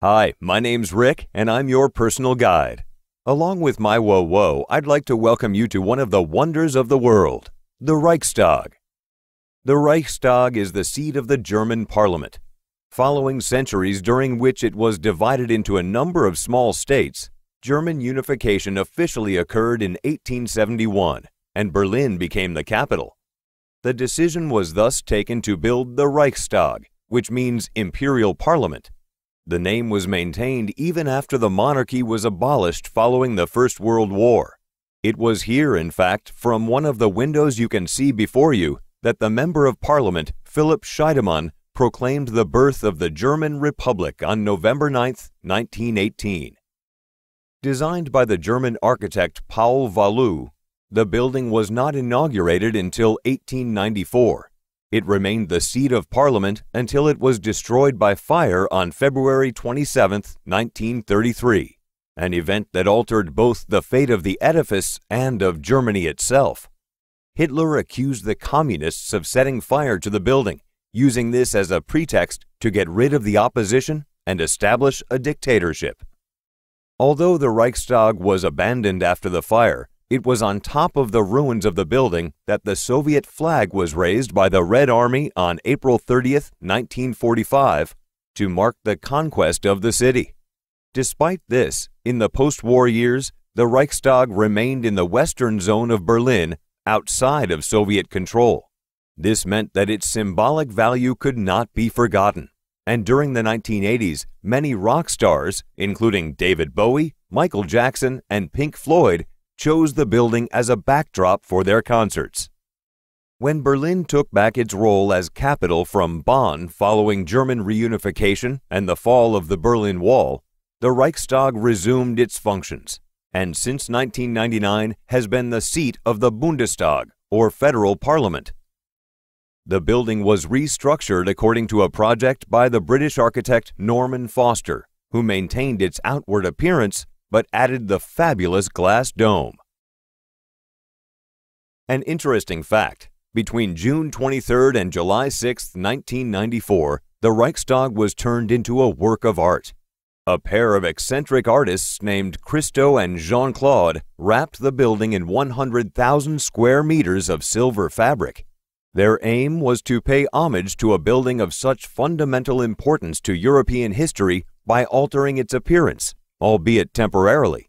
Hi, my name's Rick, and I'm your personal guide. Along with MyWoWo, I'd like to welcome you to one of the wonders of the world, the Reichstag. The Reichstag is the seat of the German parliament. Following centuries during which it was divided into a number of small states, German unification officially occurred in 1871, and Berlin became the capital. The decision was thus taken to build the Reichstag, which means imperial parliament. The name was maintained even after the monarchy was abolished following the First World War. It was here, in fact, from one of the windows you can see before you, that the Member of Parliament, Philipp Scheidemann, proclaimed the birth of the German Republic on November 9, 1918. Designed by the German architect Paul Wallot, the building was not inaugurated until 1894. It remained the seat of Parliament until it was destroyed by fire on February 27, 1933, an event that altered both the fate of the edifice and of Germany itself. Hitler accused the communists of setting fire to the building, using this as a pretext to get rid of the opposition and establish a dictatorship. Although the Reichstag was abandoned after the fire, it was on top of the ruins of the building that the Soviet flag was raised by the Red Army on April 30, 1945, to mark the conquest of the city. Despite this, in the post war years, the Reichstag remained in the western zone of Berlin outside of Soviet control. This meant that its symbolic value could not be forgotten. And during the 1980s, many rock stars, including David Bowie, Michael Jackson, and Pink Floyd, chose the building as a backdrop for their concerts. When Berlin took back its role as capital from Bonn following German reunification and the fall of the Berlin Wall, the Reichstag resumed its functions and since 1999 has been the seat of the Bundestag, or federal parliament. The building was restructured according to a project by the British architect Norman Foster, who maintained its outward appearance but added the fabulous glass dome. An interesting fact between June 23 and July 6, 1994, the Reichstag was turned into a work of art. A pair of eccentric artists named Christo and Jeanne-Claude wrapped the building in 100,000 square meters of silver fabric. Their aim was to pay homage to a building of such fundamental importance to European history by altering its appearance, albeit temporarily.